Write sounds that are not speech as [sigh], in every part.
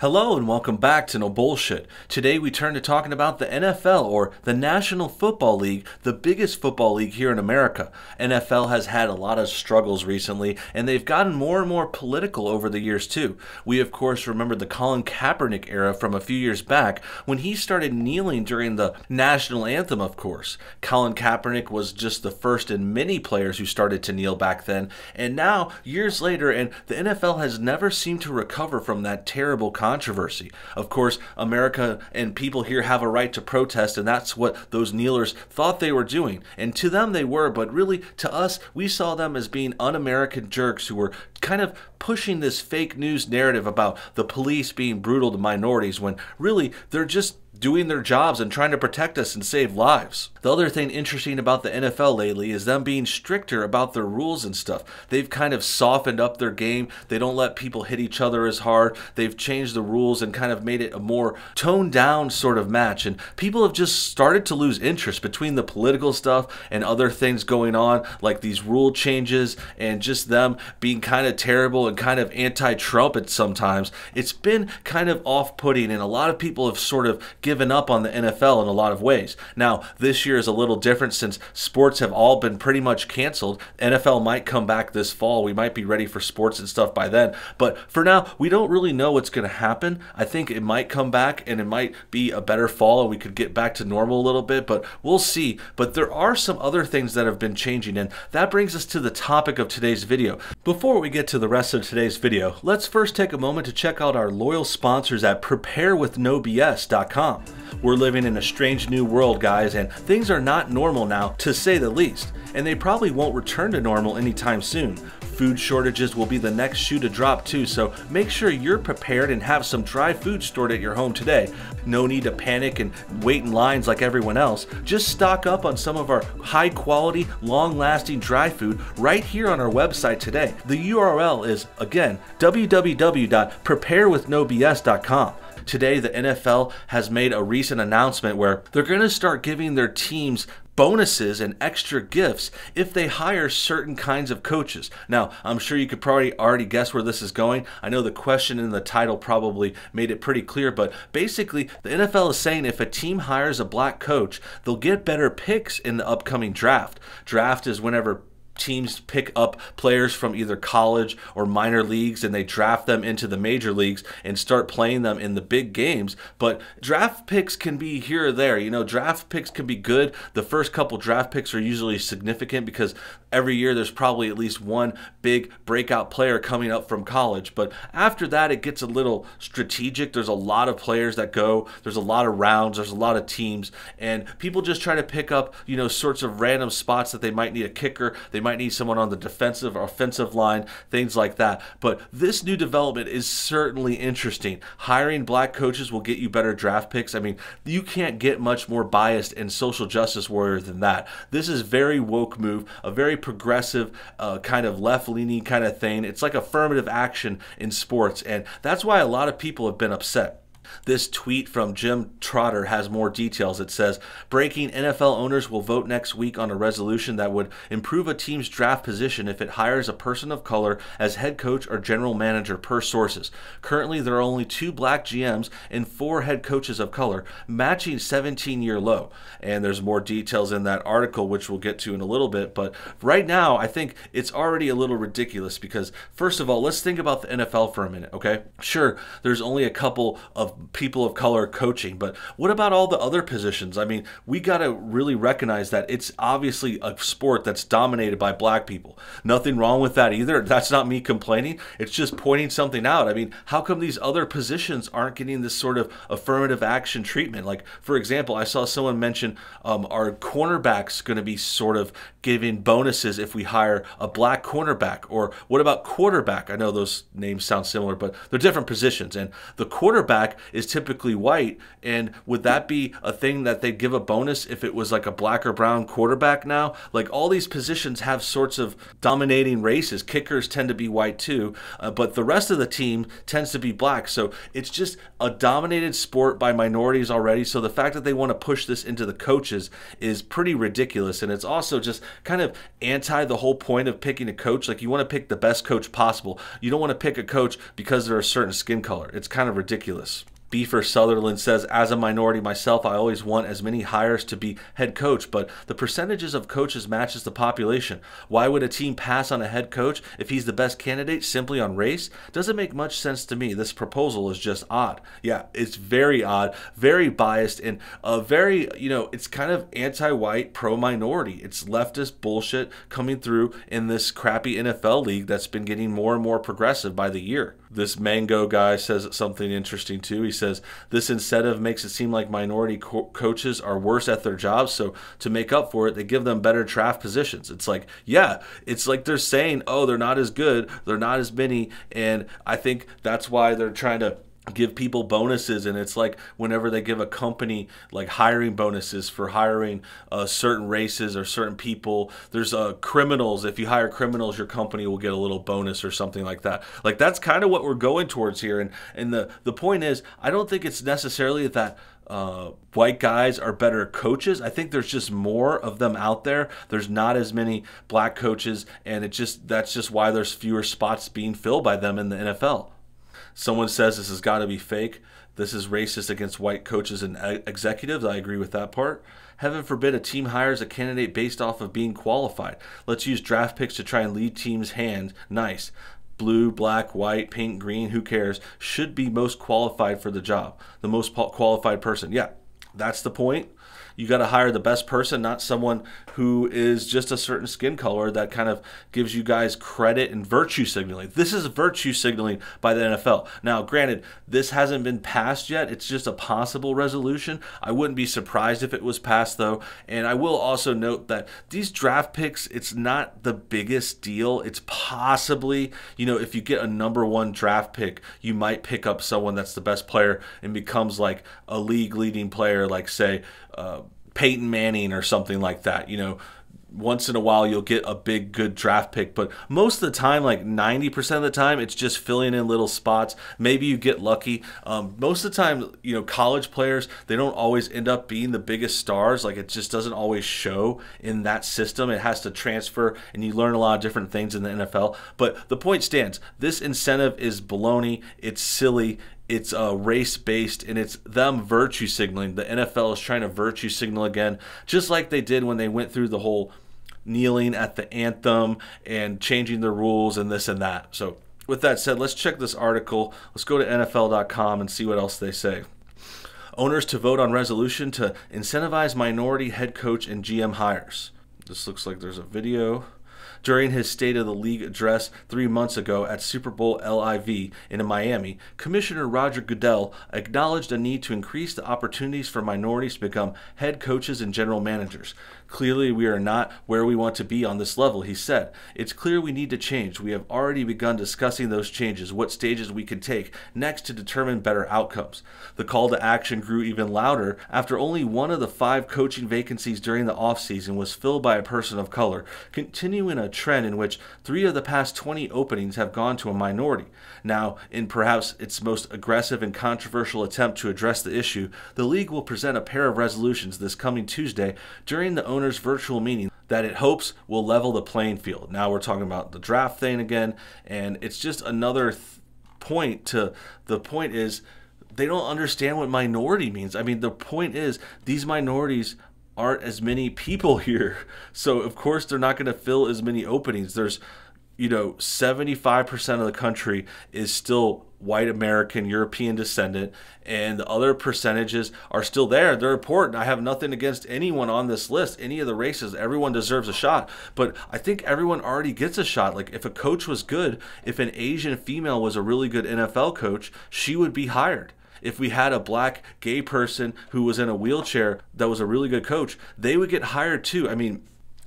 Hello and welcome back to No Bullshit. Today we turn to talking about the NFL or the National Football League, the biggest football league here in America. NFL has had a lot of struggles recently and they've gotten more and more political over the years too. We of course remember the Colin Kaepernick era from a few years back when he started kneeling during the national anthem of course. Colin Kaepernick was just the first in many players who started to kneel back then and now years later and the NFL has never seemed to recover from that terrible controversy. Of course, America and people here have a right to protest, and that's what those kneelers thought they were doing. And to them, they were, but really, to us, we saw them as being un American jerks who were kind of pushing this fake news narrative about the police being brutal to minorities when really they're just doing their jobs and trying to protect us and save lives. The other thing interesting about the NFL lately is them being stricter about their rules and stuff. They've kind of softened up their game. They don't let people hit each other as hard. They've changed the rules and kind of made it a more toned down sort of match. And people have just started to lose interest between the political stuff and other things going on, like these rule changes and just them being kind of terrible and kind of anti Trump at sometimes. It's been kind of off putting, and a lot of people have sort of given up on the NFL in a lot of ways. Now, this year is a little different since sports have all been pretty much canceled. NFL might come back this fall. We might be ready for sports and stuff by then. But for now, we don't really know what's going to happen. I think it might come back and it might be a better fall and we could get back to normal a little bit, but we'll see. But there are some other things that have been changing, and that brings us to the topic of today's video. Before we get to the rest of today's video, let's first take a moment to check out our loyal sponsors at preparewithnobs.com. We're living in a strange new world, guys, and things are not normal now, to say the least. And they probably won't return to normal anytime soon. Food shortages will be the next shoe to drop too, so make sure you're prepared and have some dry food stored at your home today. No need to panic and wait in lines like everyone else. Just stock up on some of our high quality, long lasting dry food right here on our website today. The URL is, again, www.preparewithnobs.com. Today, the NFL has made a recent announcement where they're going to start giving their teams bonuses and extra gifts if they hire certain kinds of coaches. Now, I'm sure you could probably already guess where this is going. I know the question in the title probably made it pretty clear, but basically, the NFL is saying if a team hires a black coach, they'll get better picks in the upcoming draft. Draft is whenever teams pick up players from either college or minor leagues and they draft them into the major leagues and start playing them in the big games. But draft picks can be here or there. You know, draft picks can be good. The first couple draft picks are usually significant because every year there's probably at least one big breakout player coming up from college. But after that, it gets a little strategic. There's a lot of players that go, there's a lot of rounds, there's a lot of teams, and people just try to pick up, you know, sorts of random spots that they might need a kicker, they might need someone on the defensive or offensive line, things like that. But this new development is certainly interesting. Hiring black coaches will get you better draft picks. I mean, you can't get much more biased and social justice warrior than that. This is very woke move, a very progressive, uh, kind of left leaning kind of thing. It's like affirmative action in sports, and that's why a lot of people have been upset. This tweet from Jim Trotter has more details. It says Breaking NFL owners will vote next week on a resolution that would improve a team's draft position if it hires a person of color as head coach or general manager, per sources. Currently, there are only two black GMs and four head coaches of color, matching 17 year low. And there's more details in that article, which we'll get to in a little bit. But right now, I think it's already a little ridiculous because, first of all, let's think about the NFL for a minute, okay? Sure, there's only a couple of people of color coaching. But what about all the other positions? I mean, we got to really recognize that it's obviously a sport that's dominated by black people. Nothing wrong with that either. That's not me complaining. It's just pointing something out. I mean, how come these other positions aren't getting this sort of affirmative action treatment? Like, for example, I saw someone mention um, our cornerbacks going to be sort of giving bonuses if we hire a black cornerback. Or what about quarterback? I know those names sound similar, but they're different positions. And the quarterback is typically white. And would that be a thing that they'd give a bonus if it was like a black or brown quarterback now? Like all these positions have sorts of dominating races. Kickers tend to be white too, uh, but the rest of the team tends to be black. So it's just a dominated sport by minorities already. So the fact that they want to push this into the coaches is pretty ridiculous. And it's also just kind of anti the whole point of picking a coach. Like you want to pick the best coach possible. You don't want to pick a coach because they're a certain skin color. It's kind of ridiculous. Beefer Sutherland says, as a minority myself, I always want as many hires to be head coach, but the percentages of coaches matches the population. Why would a team pass on a head coach if he's the best candidate simply on race? Doesn't make much sense to me. This proposal is just odd. Yeah, it's very odd, very biased, and a very, you know, it's kind of anti-white, pro-minority. It's leftist bullshit coming through in this crappy NFL league that's been getting more and more progressive by the year. This Mango guy says something interesting too. He says this incentive makes it seem like minority co- coaches are worse at their jobs. So to make up for it, they give them better draft positions. It's like, yeah, it's like they're saying, oh, they're not as good, they're not as many, and I think that's why they're trying to give people bonuses and it's like whenever they give a company like hiring bonuses for hiring uh, certain races or certain people there's uh, criminals if you hire criminals your company will get a little bonus or something like that like that's kind of what we're going towards here and and the the point is i don't think it's necessarily that uh, white guys are better coaches. I think there's just more of them out there. There's not as many black coaches, and it just that's just why there's fewer spots being filled by them in the NFL. Someone says this has got to be fake. This is racist against white coaches and executives. I agree with that part. Heaven forbid a team hires a candidate based off of being qualified. Let's use draft picks to try and lead teams' hand. Nice. Blue, black, white, pink, green, who cares? Should be most qualified for the job. The most qualified person. Yeah, that's the point you got to hire the best person, not someone who is just a certain skin color that kind of gives you guys credit and virtue signaling. This is virtue signaling by the NFL. Now, granted, this hasn't been passed yet. It's just a possible resolution. I wouldn't be surprised if it was passed, though. And I will also note that these draft picks, it's not the biggest deal. It's possibly, you know, if you get a number one draft pick, you might pick up someone that's the best player and becomes like a league leading player, like, say, uh, Peyton Manning or something like that. You know, once in a while you'll get a big good draft pick but most of the time like 90% of the time it's just filling in little spots. Maybe you get lucky. Um, most of the time you know college players they don't always end up being the biggest stars. Like it just doesn't always show in that system. It has to transfer and you learn a lot of different things in the nfl but the point stands. This incentive is baloney. It's silly it's uh, race based and it's them virtue signaling. The NFL is trying to virtue signal again, just like they did when they went through the whole kneeling at the anthem and changing the rules and this and that. So, with that said, let's check this article. Let's go to NFL.com and see what else they say. Owners to vote on resolution to incentivize minority head coach and GM hires. This looks like there's a video. During his State of the League address three months ago at Super Bowl LIV in Miami, Commissioner Roger Goodell acknowledged a need to increase the opportunities for minorities to become head coaches and general managers. Clearly, we are not where we want to be on this level, he said. It's clear we need to change. We have already begun discussing those changes, what stages we can take next to determine better outcomes. The call to action grew even louder after only one of the five coaching vacancies during the offseason was filled by a person of color, continuing a trend in which three of the past 20 openings have gone to a minority. Now, in perhaps its most aggressive and controversial attempt to address the issue, the league will present a pair of resolutions this coming Tuesday during the owners' virtual meeting that it hopes will level the playing field. Now we're talking about the draft thing again, and it's just another th- point to the point is they don't understand what minority means. I mean, the point is these minorities aren't as many people [laughs] here. So, of course, they're not going to fill as many openings. There's you know, 75% of the country is still white American, European descendant, and the other percentages are still there. They're important. I have nothing against anyone on this list, any of the races. Everyone deserves a shot. But I think everyone already gets a shot. Like, if a coach was good, if an Asian female was a really good NFL coach, she would be hired if we had a black gay person who was in a wheelchair that was a really good coach, they would get hired too. I mean,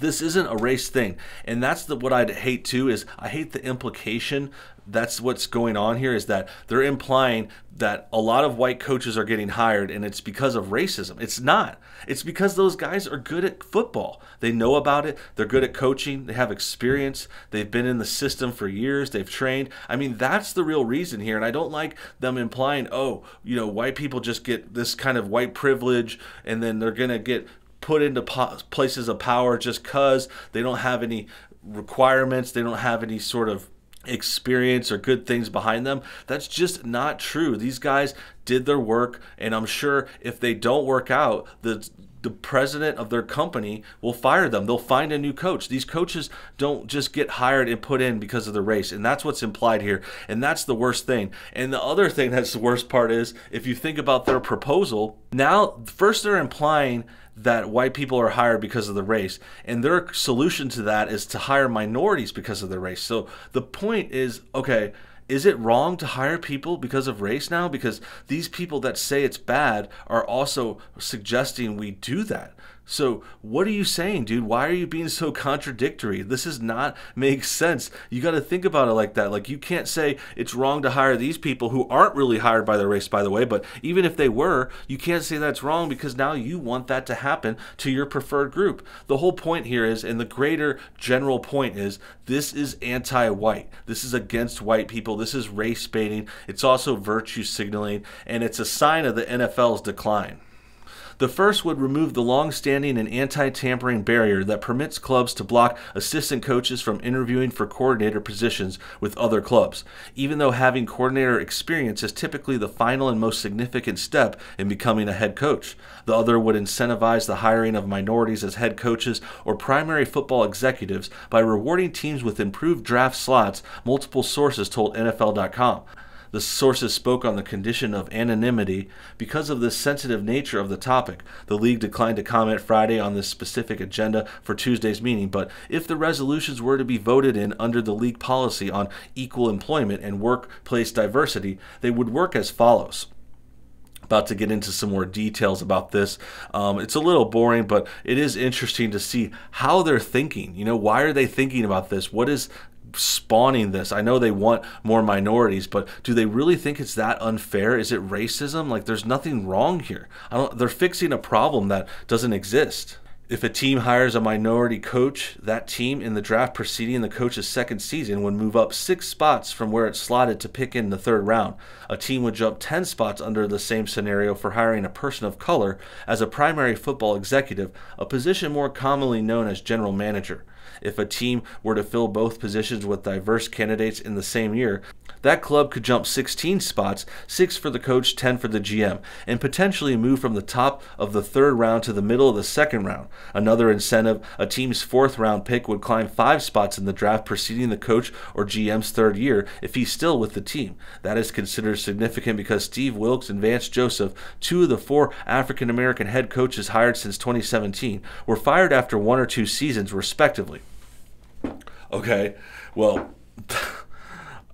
this isn't a race thing. And that's the what i'd hate too is i hate the implication that's what's going on here is that they're implying that a lot of white coaches are getting hired and it's because of racism. It's not. It's because those guys are good at football. They know about it. They're good at coaching. They have experience. They've been in the system for years. They've trained. I mean that's the real reason here. And i don't like them implying oh you know white people just get this kind of white privilege and then they're going to get put into places of power just because they don't have any requirements, they don't have any sort of experience or good things behind them. That's just not true. These guys did their work, and I'm sure if they don't work out, the the president of their company will fire them. They'll find a new coach. These coaches don't just get hired and put in because of the race. And that's what's implied here. And that's the worst thing. And the other thing that's the worst part is if you think about their proposal, now first they're implying that white people are hired because of the race. And their solution to that is to hire minorities because of the race. So the point is okay, is it wrong to hire people because of race now? Because these people that say it's bad are also suggesting we do that. So, what are you saying, dude? Why are you being so contradictory? This does not make sense. You got to think about it like that. Like, you can't say it's wrong to hire these people who aren't really hired by the race, by the way, but even if they were, you can't say that's wrong because now you want that to happen to your preferred group. The whole point here is, and the greater general point is, this is anti white. This is against white people. This is race baiting. It's also virtue signaling, and it's a sign of the NFL's decline. The first would remove the long standing and anti tampering barrier that permits clubs to block assistant coaches from interviewing for coordinator positions with other clubs, even though having coordinator experience is typically the final and most significant step in becoming a head coach. The other would incentivize the hiring of minorities as head coaches or primary football executives by rewarding teams with improved draft slots, multiple sources told NFL.com. The sources spoke on the condition of anonymity because of the sensitive nature of the topic. The league declined to comment Friday on this specific agenda for Tuesday's meeting, but if the resolutions were to be voted in under the league policy on equal employment and workplace diversity, they would work as follows about to get into some more details about this. Um, it's a little boring, but it is interesting to see how they're thinking. You know, why are they thinking about this? What is spawning this. I know they want more minorities, but do they really think it's that unfair? Is it racism? Like there's nothing wrong here. I don't they're fixing a problem that doesn't exist. If a team hires a minority coach, that team in the draft preceding the coach's second season would move up six spots from where it's slotted to pick in the third round. A team would jump 10 spots under the same scenario for hiring a person of color as a primary football executive, a position more commonly known as general manager. If a team were to fill both positions with diverse candidates in the same year, that club could jump 16 spots, 6 for the coach, 10 for the GM, and potentially move from the top of the third round to the middle of the second round. Another incentive, a team's fourth round pick would climb 5 spots in the draft preceding the coach or GM's third year if he's still with the team. That is considered significant because Steve Wilks and Vance Joseph, two of the four African American head coaches hired since 2017, were fired after one or two seasons, respectively. Okay, well. [laughs]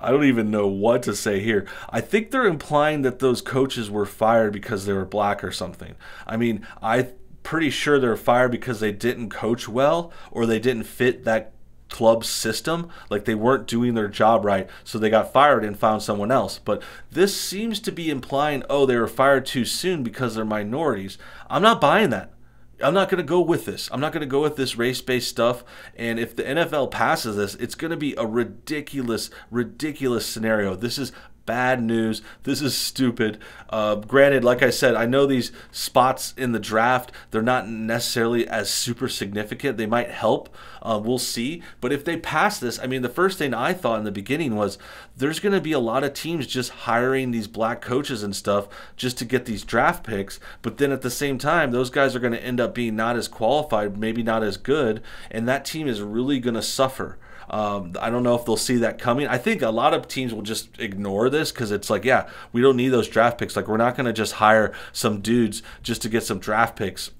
I don't even know what to say here. I think they're implying that those coaches were fired because they were black or something. I mean, I'm pretty sure they're fired because they didn't coach well or they didn't fit that club's system. Like they weren't doing their job right, so they got fired and found someone else. But this seems to be implying, oh, they were fired too soon because they're minorities. I'm not buying that. I'm not going to go with this. I'm not going to go with this race based stuff. And if the NFL passes this, it's going to be a ridiculous, ridiculous scenario. This is bad news. This is stupid. Uh, granted, like I said, I know these spots in the draft, they're not necessarily as super significant. They might help. Uh, we'll see. But if they pass this, I mean, the first thing I thought in the beginning was there's going to be a lot of teams just hiring these black coaches and stuff just to get these draft picks. But then at the same time, those guys are going to end up being not as qualified, maybe not as good. And that team is really going to suffer. Um, I don't know if they'll see that coming. I think a lot of teams will just ignore this because it's like, yeah, we don't need those draft picks. Like, we're not going to just hire some dudes just to get some draft picks.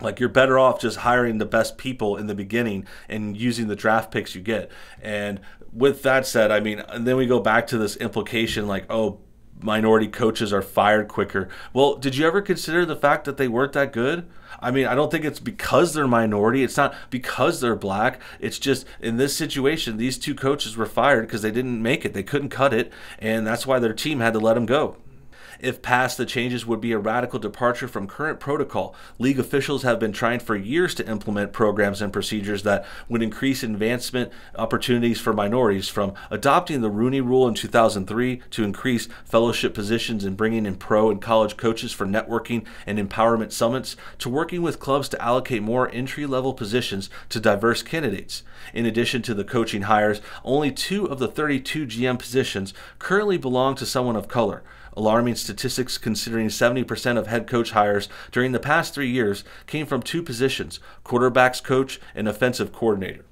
Like you're better off just hiring the best people in the beginning and using the draft picks you get. And with that said, I mean, then we go back to this implication like, oh, minority coaches are fired quicker. Well, did you ever consider the fact that they weren't that good? I mean, I don't think it's because they're minority. It's not because they're black. It's just in this situation, these two coaches were fired because they didn't make it. They couldn't cut it, and that's why their team had to let them go. If passed, the changes would be a radical departure from current protocol. League officials have been trying for years to implement programs and procedures that would increase advancement opportunities for minorities, from adopting the Rooney Rule in 2003 to increase fellowship positions and bringing in pro and college coaches for networking and empowerment summits, to working with clubs to allocate more entry level positions to diverse candidates. In addition to the coaching hires, only two of the 32 GM positions currently belong to someone of color alarming statistics considering 70% of head coach hires during the past three years came from two positions quarterbacks coach and offensive coordinator.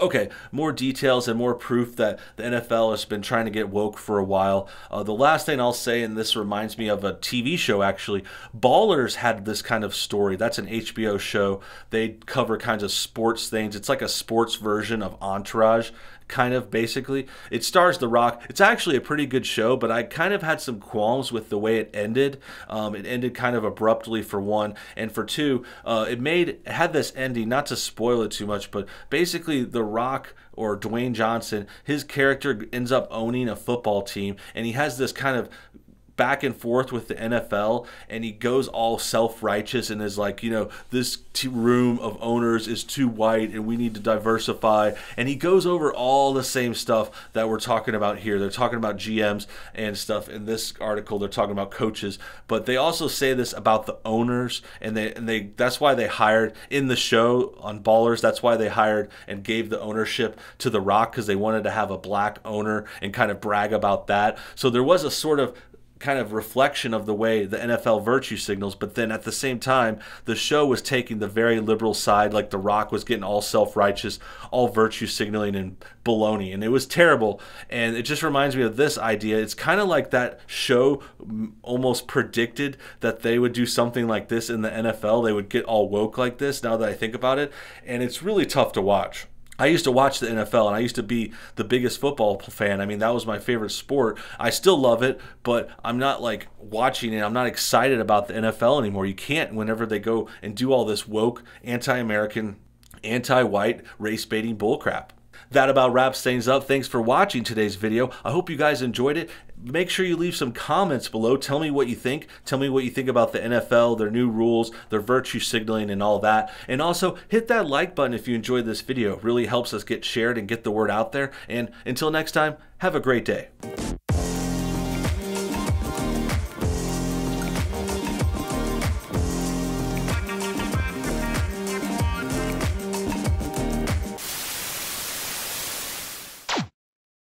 Okay, more details and more proof that the NFL has been trying to get woke for a while. Uh, the last thing I'll say, and this reminds me of a TV show actually, Ballers had this kind of story. That's an HBO show. They cover kinds of sports things. It's like a sports version of Entourage kind of basically. It stars The Rock. It's actually a pretty good show, but I kind of had some qualms with the way it ended. Um, it ended kind of abruptly for one, and for two, uh, it made it had this ending. Not to spoil it too much, but basically The Rock or Dwayne Johnson, his character ends up owning a football team, and he has this kind of back and forth with the NFL, and he goes all self righteous and is like, you know, this room of owners is too white and we need to diversify. And he goes over all the same stuff that we're talking about here. They're talking about GMs and stuff. In this article, they're talking about coaches, but they also say this about the owners, and they and they that's why they hired in the show on Ballers. That's why they hired and gave the ownership to The Rock because they wanted to have a black owner and kind of brag about that. So there was a sort of kind of reflection of the way the NFL virtue signals, but then at the same time, the show was taking the very liberal side, like The Rock was getting all self righteous, all virtue signaling and baloney, and it was terrible. And it just reminds me of this idea. It's kind of like that show almost predicted that they would do something like this in the NFL. They would get all woke like this, now that I think about it, and it's really tough to watch. I used to watch the NFL and I used to be the biggest football fan. I mean, that was my favorite sport. I still love it, but I'm not like watching it. I'm not excited about the NFL anymore. You can't whenever they go and do all this woke, anti American, anti white, race baiting bullcrap. That about wraps things up. Thanks for watching today's video. I hope you guys enjoyed it. Make sure you leave some comments below. Tell me what you think. Tell me what you think about the NFL, their new rules, their virtue signaling, and all that. And also, hit that like button if you enjoyed this video. It really helps us get shared and get the word out there. And until next time, have a great day.